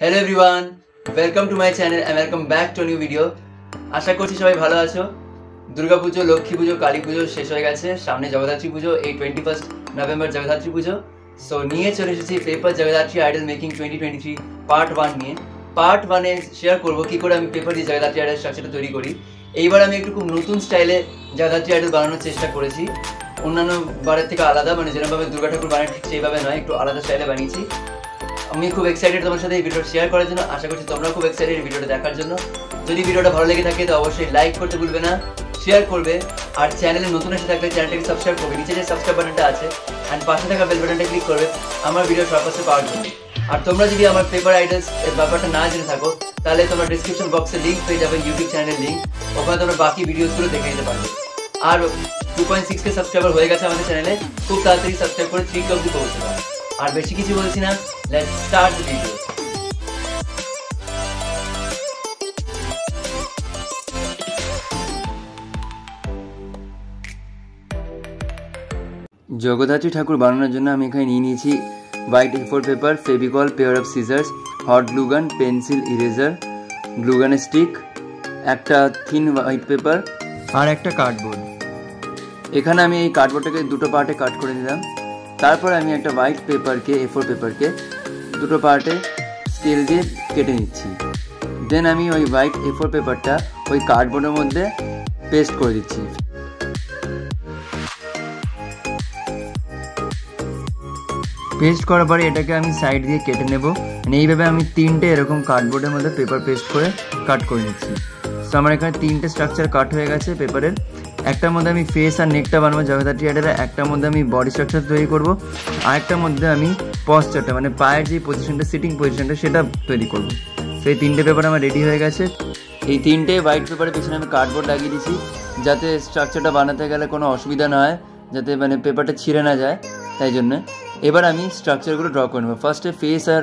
Hello everyone welcome to my channel and welcome back to new video আশা করছি সবাই ভালো আছো। দুর্গা পুজো, লক্ষ্মী পুজো, কালী পুজো শেষ হয়ে গেছে। সামনে জগদ্ধাত্রী পুজো, এই টোয়েন্টি ফার্স্ট নভেম্বর জগদ্ধাত্রী পুজো। সো নিয়ে চলে এসেছি paper Jagaddhatri idol making twenty twenty three part one নিয়ে পার্ট ওয়ানে শেয়ার করব কী করে আমি পেপার দিয়ে জগদ্ধাত্রী আইডল স্ট্রাকচারটা তৈরি করি। এইবার আমি একটু খুব নতুন স্টাইলে জগদ্ধাত্রী আইডল বানানোর চেষ্টা করেছি। অন্যান্য বারের থেকে আলাদা মানে যেরকমভাবে দুর্গা ঠাকুর বানায়, ঠিক সেইভাবে নয়, একটু আলাদা স্টাইলে বানিয়েছি। আমি খুব এক্সাইটেড তোমার সাথে এই ভিডিওটা শেয়ার করার জন্য। আশা করছি তোমরা খুব এক্সাইটেড এই ভিডিওটা দেখার জন্য। যদি ভিডিওটা ভালো লেগে থাকে, তো অবশ্যই লাইক করতে ভুলবে না শেয়ার করবে। আর চ্যানেলে নতুন এসে থাকলে চ্যানেলটাকে সাবস্ক্রাইব করবে। নিচে যে সাবস্ক্রাইব বাটনটা আছে অ্যান্ড পাশে থাকা বেল বাটনটা ক্লিক করবে, আমার ভিডিও পাশে পাওয়ার জন্য। আর তোমরা যদি আমার পেপার আইডলস এর ব্যাপারটা না জেনে থাকো, তাহলে তোমরা ডিসক্রিপশন বক্সে লিঙ্ক পেয়ে যাবে ইউটিউব চ্যানেলের লিঙ্ক ওখানে তোমরা বাকি ভিডিওসগুলো দেখে নিতে পারবে। আর two point six K subscriber হয়ে গেছে আমাদের চ্যানেলে খুব তাড়াতাড়ি সাবস্ক্রাইব করে থ্রি অব্দি পৌঁছে পারো আর বেশি কিছু বলছি না। Let's start the video Jagaddhatri ঠাকুর বানানোর জন্য আমি এখানে নিয়ে নিয়েছি white A four paper Fevicol pair of scissors hot glue gun pencil eraser glue gun stick একটা থিন হোয়াইট পেপার আর একটা কার্ডবোর্ড এখানে আমি এই কার্ডবোর্ডটাকে দুটো পার্টে কাট করে দিলাম। তারপর আমি একটা হোয়াইট পেপারকে এ ফোর পেপারকে দুটো পার্টে স্কেল দিয়ে কেটে নিচ্ছি। দেন আমি ওই হোয়াইট এ ফোর পেপারটা ওই কার্ডবোর্ডের মধ্যে পেস্ট করে দিচ্ছি। পেস্ট করার পরে এটাকে আমি সাইড দিয়ে কেটে নেব। এইভাবে আমি তিনটে এরকম কার্ডবোর্ডের মধ্যে পেপার পেস্ট করে কাট করে নিচ্ছি। তো আমার এখানে তিনটে স্ট্রাকচার কাট হয়ে গেছে পেপারের একটার মধ্যে আমি ফেস আর নেকটা বানাবো জগদ্ধাত্রী আডের একটার মধ্যে আমি বডি স্ট্রাকচার তৈরি করব, আরেকটার মধ্যে আমি পশ্চারটা মানে পায়ের যে পজিশনটা সিটিং পজিশনটা সেটা তৈরি করব। সেই তিনটে পেপার আমার রেডি হয়ে গেছে। এই তিনটে হোয়াইট পেপারের পিছনে আমি কার্ডবোর্ড লাগিয়ে দিয়েছি, যাতে স্ট্রাকচারটা বানাতে গেলে কোনো অসুবিধা না হয়, যাতে মানে পেপারটা ছিঁড়ে না যায়, তাই জন্য। এবার আমি স্ট্রাকচারগুলো ড্র করে নেব। ফার্স্টে ফেস আর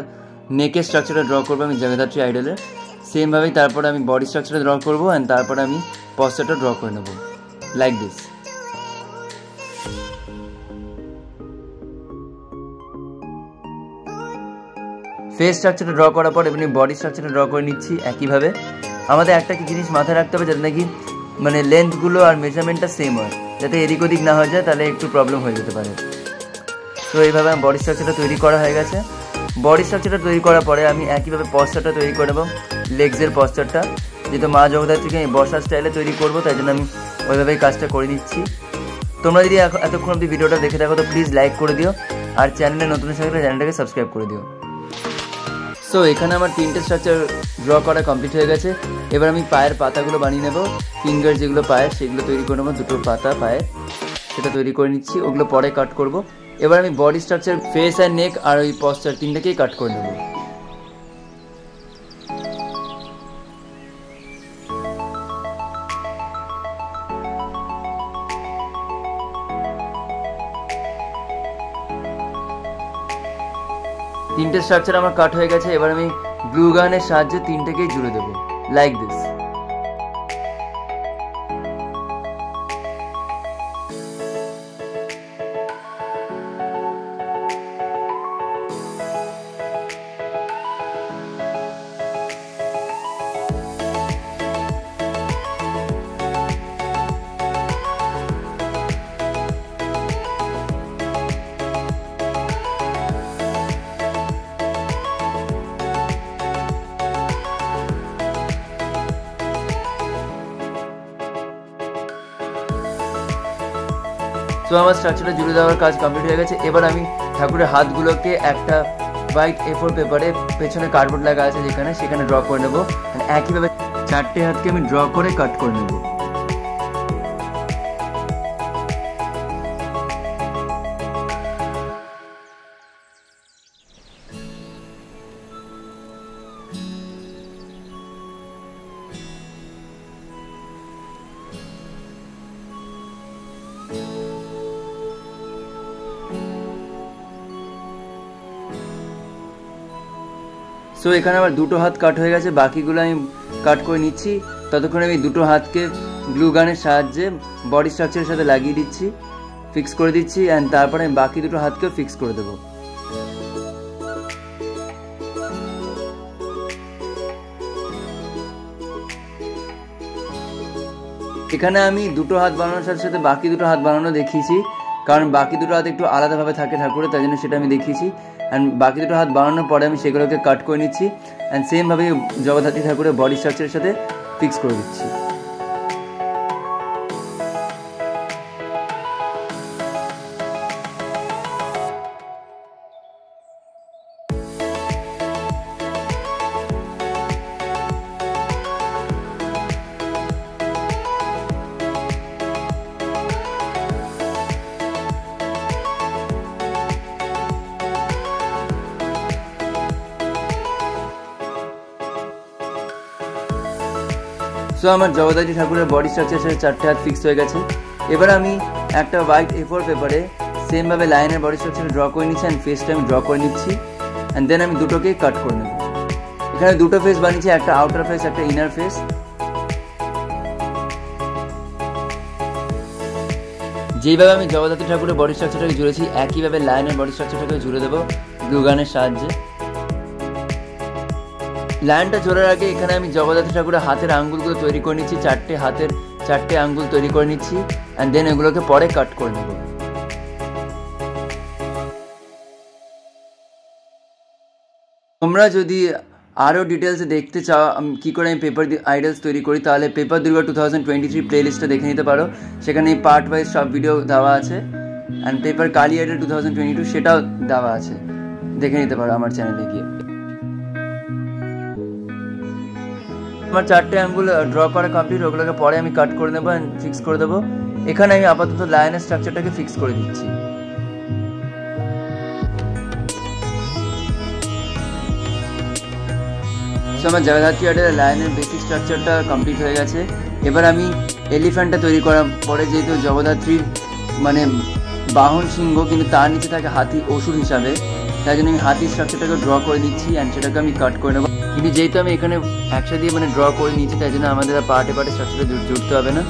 নেকের স্ট্রাকচারটা ড্র করব আমি জগদ্ধাত্রী আইডলের সেমভাবেই তারপরে আমি বডি স্ট্রাকচারটা ড্র করব অ্যান্ড তারপরে আমি পস্টারটা ড্র করে নেব। লাইক দিস ফেস স্ট্রাকচারটা ড্র করার পর এমনি বডি স্ট্রাকচারটা ড্র করে নিচ্ছি একইভাবে। আমাদের একটা কি জিনিস মাথায় রাখতে হবে যাতে নাকি মানে লেন্থগুলো আর মেজারমেন্টটা সেম হয়। যাতে এদিক ওদিক না হয়ে যায়, তাহলে একটু প্রবলেম হয়ে যেতে পারে। তো এইভাবে আমার বডি স্ট্রাকচারটা তৈরি করা হয়ে গেছে। বডি স্ট্রাকচারটা তৈরি করার পরে আমি একইভাবে পস্টারটা তৈরি করে নেব। লেগসের পস্টারটা যেহেতু মা জগদ্ধাত্রীকে আমি বসার স্টাইলে তৈরি করব, তাই জন্য আমি ওইভাবেই কাজটা করে নিচ্ছি তোমরা যদি এতক্ষণ অব্দি ভিডিওটা দেখে থাকো, তো প্লিজ লাইক করে দিও। আর চ্যানেলে নতুন থাকলে চ্যানেলটাকে সাবস্ক্রাইব করে দিও। সো এখানে আমার তিনটে স্ট্রাকচার ড্র করা কমপ্লিট হয়ে গেছে। এবার আমি পায়ের পাতাগুলো বানিয়ে নেব। ফিঙ্গার যেগুলো পায়ের, সেগুলো তৈরি করে নেব। দুটো পাতা পায়ে সেটা তৈরি করে নিচ্ছি। ওগুলো পরে কাট করব। এবার আমি body structure face and neck আর ওই পশ্চার তিনটাকেই কাট করে নেব। তিনটে স্ট্রাকচার আমার কাট হয়ে গেছে, এবার আমি গ্লু গানের সাহায্যে তিনটেকেই জুড়ে দেবো লাইক দিস তো আমার স্ট্রাকচারটা জুড়ে দেওয়ার কাজ কমপ্লিট হয়ে গেছে। এবার আমি ঠাকুরের হাতগুলোকে একটা হোয়াইট এ ফোর পেপারে পেছনে কার্ডবোর্ড লাগা আছে যেখানে, সেখানে ড্র করে নেব। একইভাবে চারটে হাতকে আমি ড্র করে কাট করে নেব। সো এখানে আমার দুটো হাত কাট হয়ে গেছে, বাকিগুলো আমি কাট করে নিচ্ছি। ততক্ষণে আমি দুটো হাতকে গ্লু গানের সাহায্যে বডি স্ট্রাকচারের সাথে লাগিয়ে দিচ্ছি ফিক্স করে দিচ্ছি অ্যান্ড তারপরে আমি বাকি দুটো হাতকেও ফিক্স করে দেবো। এখানে আমি দুটো হাত বানানোর সাথে সাথে বাকি দুটো হাত বানানো দেখিয়েছি। কারণ বাকি দুটো হাত একটু আলাদাভাবে থাকে ঠাকুরের, তাই জন্য সেটা আমি দেখিয়েছি। অ্যান্ড বাকি দুটো হাত বাড়ানোর পরে আমি সেগুলোকে কাট করে নিচ্ছি। অ্যান্ড সেমভাবে জগদ্ধাত্রী ঠাকুরের বডি স্ট্রাকচারের সাথে ফিক্স করে দিচ্ছি। সো আমার জগদ্ধাত্রী ঠাকুরের বডি স্ট্রাকচার সাথে চারটে হাত ফিক্স হয়ে গেছে। এবার আমি একটা হোয়াইট এ ফোর পেপারে সেমভাবে লাইনের বডি স্ট্রাকচার ড্র করে নিচ্ছি অ্যান্ড ফেসটা আমি ড্র করে নিচ্ছি। অ্যান্ড দেন আমি দুটোকে কাট করে নেব। এখানে দুটো ফেস বানিয়েছি, একটা আউটার ফেস একটা ইনার ফেস যেইভাবে আমি জগদ্ধাত্রী ঠাকুরের বডি স্ট্রাকচারটাকে জুড়েছি, একইভাবে লাইনের বডি স্ট্রাকচারটাকে জুড়ে দেবো। গ্লুগানের সাহায্যে। লাইনটা জোড়ার আগে এখানে আমি জগদ্ধাত্রী ঠাকুরের হাতের আঙ্গুলগুলো তৈরি করে নিচ্ছি, চারটে হাতের, চারটে আঙ্গুল তৈরি করে নিচ্ছি অ্যান্ড দেন এগুলোকে পরে কাট করে নেব। তোমরা যদি আরও ডিটেলস দেখতে চাও কী করে আমি পেপার আইডলস তৈরি করি, তাহলে paper Durga two thousand twenty three play লিস্টটা দেখে নিতে পারো। সেখানে পার্ট ওয়াইজ সব ভিডিও দেওয়া আছে and paper Kali idol two thousand twenty two সেটাও দেওয়া আছে। দেখে নিতে পারো আমার চ্যানেলে গিয়ে। আমার চারটে আঙ্গুল ড্র করা কমপ্লিট ওগুলোকে পরে আমি কাট করে নেব অ্যান্ড ফিক্স করে দেবো। এখানে আমি আপাতত লাইনের স্ট্রাকচারটাকে ফিক্স করে দিচ্ছি। আমার জগদ্ধাত্রী আর্টের লাইনের বেসিক স্ট্রাকচারটা কমপ্লিট হয়ে গেছে। এবার আমি এলিফ্যান্টটা তৈরি করার পরে যেহেতু জগদ্ধাত্রীর মানে বাহন সিংহ, কিন্তু তার নিচে থাকে হাতি, অসুর হিসাবে। তাই জন্য আমি হাতির স্ট্রাকচারটাকে ড্র করে নিচ্ছি অ্যান্ড সেটাকে আমি কাট করে নেব। কিন্তু যেহেতু আমি এখানে একসাথে দিয়ে মানে ড্র করে নিচ্ছি তাই জন্য আমাদের পার্টে পার্টে স্ট্রাকচারটা জুড়তে হবে না।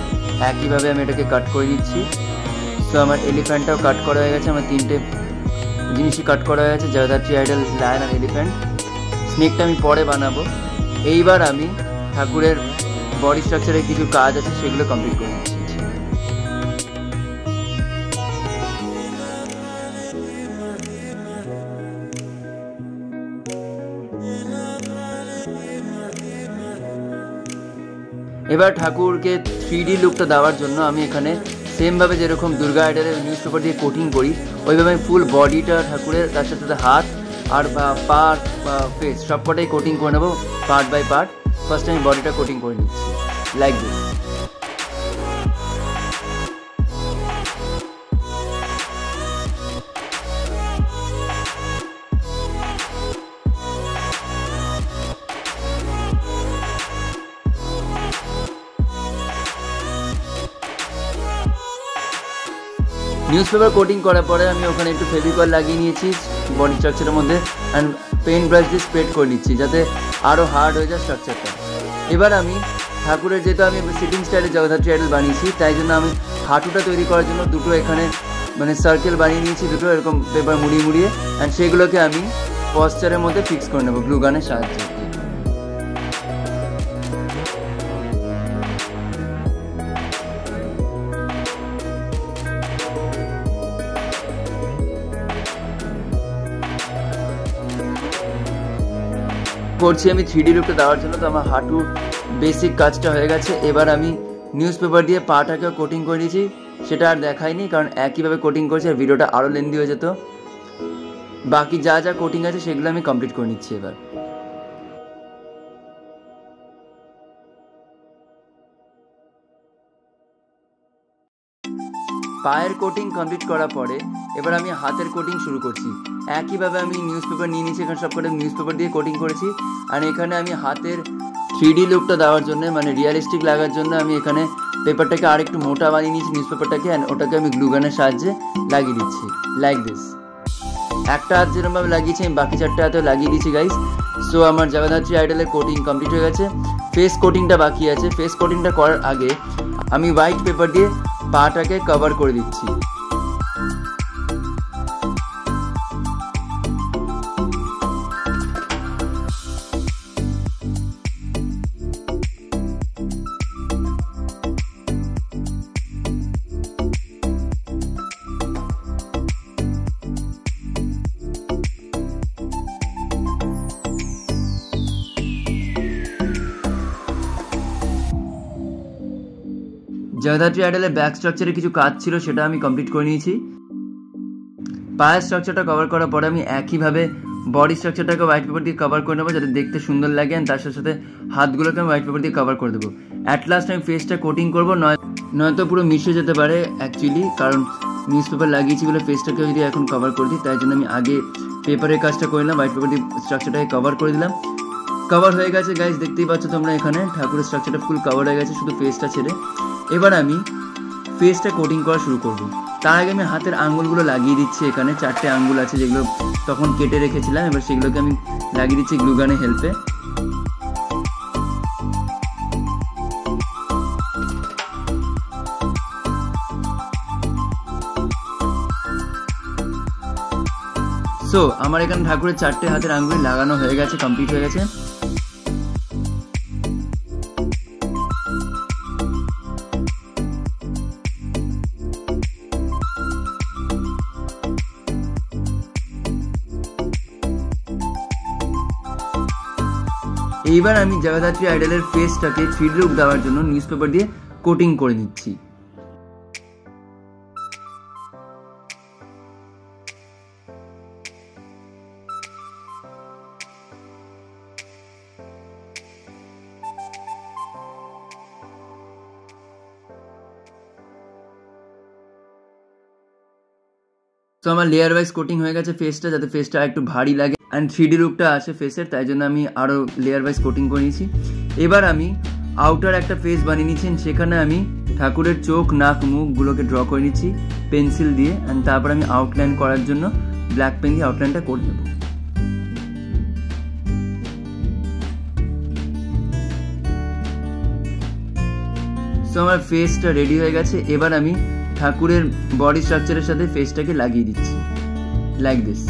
একইভাবে আমি এটাকে কাট করে দিচ্ছি। সো আমার এলিফ্যান্টটাও কাট করা হয়ে গেছে, আমার তিনটে জিনিসই কাট করা হয়ে গেছে জগদ্ধাত্রী আইডল লায়ন আর এলিফ্যান্ট স্নেকটা আমি পরে বানাবো। এইবার আমি ঠাকুরের বডি স্ট্রাকচারের কিছু কাজ আছে, সেগুলো কমপ্লিট করে নিচ্ছি এবার ঠাকুরকে থ্রি ডি লুকটা দেওয়ার জন্য আমি এখানে সেমভাবে যেরকম দুর্গা আইডালের নিউজ পেপার দিয়ে কোটিং করি, ওইভাবে আমি ফুল বডিটা ঠাকুরের, তার সাথে সাথে হাত আর পা ফেস সব কটাই কোটিং করে নেব পার্ট বাই পার্ট ফার্স্ট আমি বডিটা কোটিং করে নিচ্ছি like this news paper coating করার পরে আমি ওখানে একটু ফেভিকল লাগিয়ে নিয়েছি বডি স্ট্রাকচারের মধ্যে অ্যান্ড পেন ব্রাশ দিয়ে স্প্রেড করে নিচ্ছি, যাতে আরও হার্ড হয়ে যায় স্ট্রাকচারটা এবার আমি ঠাকুরের যেহেতু আমি সিটিং স্টাইলে জগদ্ধাত্রী আইডল বানিয়েছি, তাই জন্য আমি হাঁটুটা তৈরি করার জন্য দুটো এখানে মানে সার্কেল বানিয়ে নিয়েছি, দুটো এরকম পেপার মুড়িয়ে মুড়িয়ে অ্যান্ড সেগুলোকে আমি পশ্চারের মধ্যে ফিক্স করে নেব গ্লু গানের সাহায্যে। করছি আমি থ্রি ডি লুকটা দেওয়ার জন্য, তো আমার হাঁটুর বেসিক কাজটা হয়ে গেছে। এবার আমি নিউজ পেপার দিয়ে পাটাকেও কোটিং করে দিয়েছি সেটা আর দেখাইনি, কারণ একইভাবে কোটিং করেছি আর ভিডিওটা আরও লেন্দি হয়ে যেত। বাকি যা যা কোটিং আছে, সেগুলো আমি কমপ্লিট করে নিচ্ছি এবার। পায়ের কোটিং কমপ্লিট করার পরে এবার আমি হাতের কোটিং শুরু করছি। একইভাবে আমি নিউজ পেপার নিয়ে নিয়েছি, এখানে সবকটা নিউজ পেপার দিয়ে কোটিং করেছি। আর এখানে আমি হাতের থ্রি ডি লুকটা দেওয়ার জন্য মানে রিয়ালিস্টিক লাগার জন্য আমি এখানে পেপারটাকে আর একটু মোটা বানিয়ে নিয়েছি নিউজ পেপারটাকে ওটাকে আমি গ্লুগানের সাহায্যে লাগিয়ে দিচ্ছি। লাইক দিস একটা হাত যেরকমভাবে লাগিয়েছি, আমি বাকি চারটে হাতেও লাগিয়ে দিচ্ছি গাইস সো আমার জগদ্ধাত্রী আইডলের কোটিং কমপ্লিট হয়ে গেছে। ফেস কোটিংটা বাকি আছে। ফেস কোটিংটা করার আগে আমি হোয়াইট পেপার দিয়ে পাটাকে কভার করে দিচ্ছি। জগদ্ধাত্রী আইডলের ব্যাক স্ট্রাকচারে কিছু কাজ ছিল, সেটা আমি কমপ্লিট করে নিয়েছি। পায়ের স্ট্রাকচারটা কভার করার পরে আমি একইভাবে বডি স্ট্রাকচারটাকে হোয়াইট পেপার দিয়ে কভার করে নেব, যাতে দেখতে সুন্দর লাগে অ্যান্ড তার সাথে সাথে হাতগুলোকে আমি হোয়াইট পেপার দিয়ে কভার করে দেবো। অ্যাট লাস্ট আমি ফেসটা কোটিং করব, নয় নয়তো পুরো মিশে যেতে পারে অ্যাকচুয়ালি কারণ নিউজ পেপার লাগিয়েছি বলে ফেসটাকে যদি এখন কভার করে দিই, তাই জন্য আমি আগে পেপারের কাজটা করে নিলাম হোয়াইট পেপার দিয়ে স্ট্রাকচারটাকে কভার করে দিলাম। কভার হয়ে গেছে গাইজ দেখতেই পাচ্ছ তোমরা এখানে, ঠাকুরের স্ট্রাকচারটা ফুল কভার হয়ে গেছে, শুধু ফেসটা ছেড়ে। এবার আমি ফেসটা কোটিং করা শুরু করব। তার আগে আমি হাতের আঙ্গুলগুলো লাগিয়ে দিচ্ছি এখানে। চারটে আঙ্গুল আছে যেগুলো তখন কেটে রেখেছিলাম। এবার সেগুলোকে আমি লাগিয়ে দিচ্ছি গ্লুগানের হেল্পে সো আমার এখানে ঠাকুরের চারটে হাতের আঙ্গুল লাগানো হয়ে গেছে কমপ্লিট হয়ে গেছে। এইবার আমি জগদ্ধাত্রী আইডলের ফেসটাকে থ্রি লুক দেওয়ার জন্য নিউজ পেপার দিয়ে কোটিং করে নিচ্ছি। তো আমার লেয়ার ওয়াইজ কোটিং হয়ে গেছে ফেসটা যাতে ফেসটা একটু ভারী লাগে। অ্যান্ড থ্রি ডি লুকটা আছে ফেসের তাই জন্য আমি আরও লেয়ার ওয়াইজ কোটিং করে নিয়েছি। এবার আমি আউটার একটা ফেস বানিয়ে নিচ্ছি সেখানে আমি ঠাকুরের চোখ, নাক মুখগুলোকে ড্র করে নিচ্ছি পেন্সিল দিয়ে অ্যান্ড তারপর আমি আউটলাইন করার জন্য ব্ল্যাক পেন দিয়ে আউটলাইনটা করে নেব। সো আমার ফেসটা রেডি হয়ে গেছে। এবার আমি ঠাকুরের বডি স্ট্রাকচারের সাথে ফেসটাকে লাগিয়ে দিচ্ছি। লাইক দিস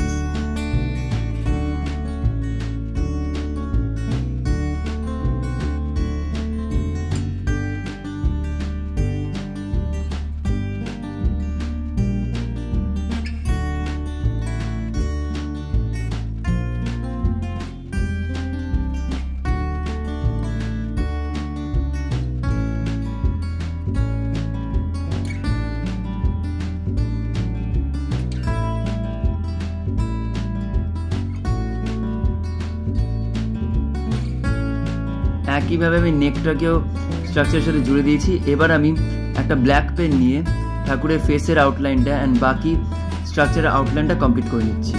একইভাবে আমি নেকটাকেও স্ট্রাকচারের সাথে জুড়ে দিয়েছি। এবার আমি একটা ব্ল্যাক পেন নিয়ে ঠাকুরের ফেসের আউটলাইনটা অ্যান্ড বাকি স্ট্রাকচারের আউটলাইনটা কমপ্লিট করে নিচ্ছি।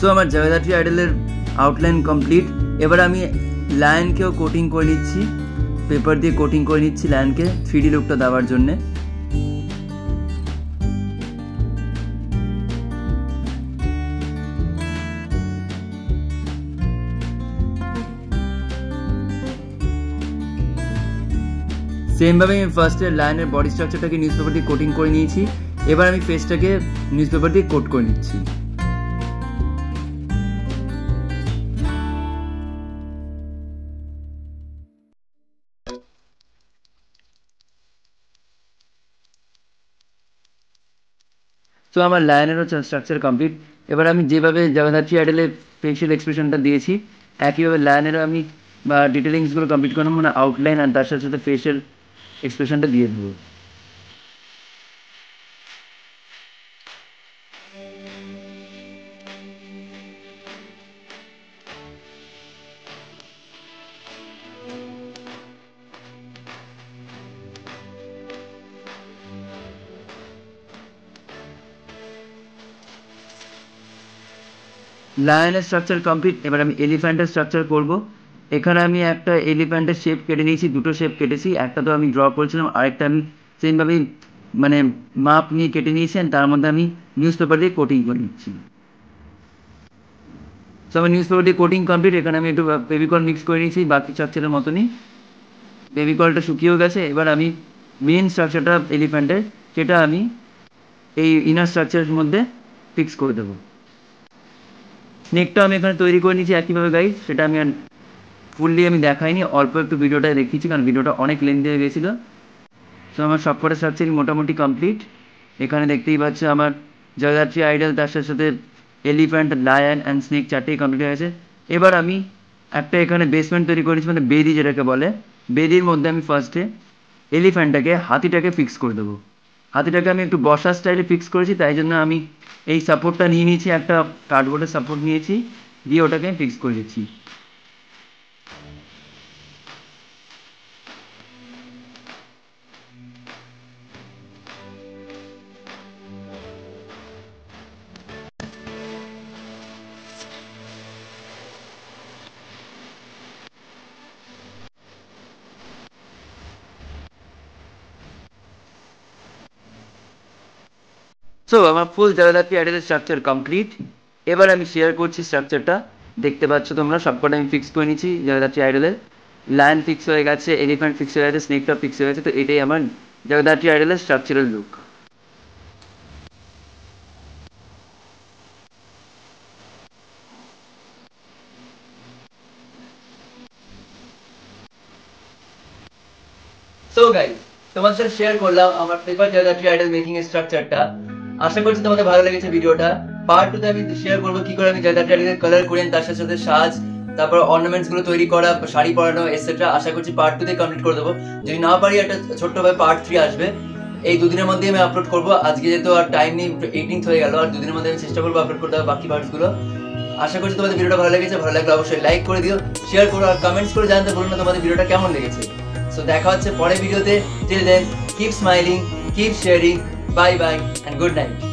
সো আমার জগদ্ধাত্রী আইডলের আউটলাইন কমপ্লিট এবার আমি লায়নকেও কোটিং করে নিচ্ছি। পেপার দিয়ে কোটিং করে নিচ্ছি লায়নকে থ্রি লুকটা দেওয়ার জন্যে। সেমভাবে আমি ফার্স্টে লাইনের বডি স্ট্রাকচারটাকে নিউজ পেপার দিয়ে কোটিং করে নিয়েছি। এবার আমি ফেসটাকে নিউজ পেপার দিয়ে কোট করে নিচ্ছি। তো আমার লায়নেরও স্ট্রাকচার কমপ্লিট এবার আমি যেভাবে জগন্নাথী আইডেলে ফেশিয়াল এক্সপ্রেশনটা দিয়েছি, একইভাবে লায়নেরও আমি, বা ডিটেলিংসগুলো কমপ্লিট করলাম মানে আউটলাইন আর তার সাথে সাথে ফেশিয়াল এক্সপ্রেশনটা দিয়ে দেবো। লায়নের স্ট্রাকচার কমপ্লিট এবার আমি এলিফ্যান্টের স্ট্রাকচার করব। এখানে আমি একটা এলিফ্যান্টের শেপ কেটে নিয়েছি, দুটো শেপ কেটেছি, একটা তো আমি ড্র করেছিলাম, আরেকটা আমি সেমভাবেই মানে মাপ নিয়ে কেটে নিয়েছেন, তার মধ্যে আমি নিউজ পেপার দিয়ে কোটিং করে নিচ্ছি। তো আমার নিউজ পেপার দিয়ে কোটিং কমপ্লিট এখানে আমি একটু বেবিকল মিক্স করে নিয়েছি, বাকি স্ট্রাকচারের মতনই। বেবিকলটা শুকিয়েও গেছে, এবার আমি মেন স্ট্রাকচারটা এলিফ্যান্টের সেটা আমি এই ইনার স্ট্রাকচারের মধ্যে ফিক্স করে দেবো। স্নেকটা আমি এখানে তৈরি করে নিয়েছি একইভাবে গাইড সেটা আমি আর ফুললি আমি দেখাইনি, অল্প একটু ভিডিওটা দেখিয়েছি, কারণ ভিডিওটা অনেক লেন্থ হয়ে গেছিল। সো আমার সবকটা স্ট্রাকচারই মোটামুটি কমপ্লিট এখানে দেখতেই পাচ্ছ আমার জয়দাত্রী আইডল তার সাথে সাথে এলিফ্যান্ট লায়ন অ্যান্ড স্নেক চারটেই কমপ্লিট হয়ে গেছে। এবার আমি একটা এখানে বেসমেন্ট তৈরি করেছি মানে বেদি যেটাকে বলে। বেদির মধ্যে আমি ফার্স্টে এলিফ্যান্টটাকে হাতিটাকে ফিক্স করে দেবো। হাতিটাকে আমি একটু বসার স্টাইলে ফিক্স করেছি, তাই জন্য আমি এই সাপোর্টটা নিয়ে নিয়েছি একটা কার্ডবোর্ডের সাপোর্ট নিয়েছি দিয়ে ওটাকে ফিক্স করে দিচ্ছি। সো আমার ফুল জগদ্ধাত্রী অ্যাডের স্ট্রাকচার কমপ্লিট এবার আমি শেয়ার করছি স্ট্রাকচারটা দেখতে পাচ্ছ তোমরা, সবকটা আমি ফিক্স করে নিয়েছি জগদ্ধাত্রী আইডলের লায়ন ফিক্স হয়ে গেছে এলিফ্যান্ট ফিক্স হয়ে গেছে স্নেকটা ফিক্স হয়ে গেছে, তো এটাই আমার জগদ্ধাত্রী আইডলের স্ট্রাকচারাল লুক সো গাইস তোমাদের সাথে শেয়ার করলাম আমার পেপার জগদ্ধাত্রী আইডল মেকিং এর স্ট্রাকচারটা আশা করছি তোমাদের ভালো লেগেছে ভিডিওটা। পার্ট টুতে আমি শেয়ার করব কি করে আমি আইডলের কালার করেন তার সাথে সাথে সাজ, তারপর অর্নামেন্টসগুলো তৈরি করা, শাড়ি পরানো এটসেট্রা আশা করছি পার্ট টুতে কমপ্লিট করে দেবো। যদি না পারি, একটা ছোট্ট ভাবে পার্ট থ্রি আসবে। এই দুদিনের মধ্যে আমি আপলোড করব। আজকে যেহেতু আর টাইম নেই এইটিন্থ হয়ে গেল, আর দুদিনের মধ্যে আমি চেষ্টা করব আপলোড করতে হবে বাকি পার্টসগুলো। আশা করছি তোমাদের ভিডিওটা ভালো লেগেছে। ভালো লাগলে অবশ্যই লাইক করে দিও শেয়ার করো আর কমেন্টস করে জানতে বলুন না তোমাদের ভিডিওটা কেমন লেগেছে। সো দেখা হচ্ছে পরের ভিডিওতে till then keep smiling keep sharing bye bye and good night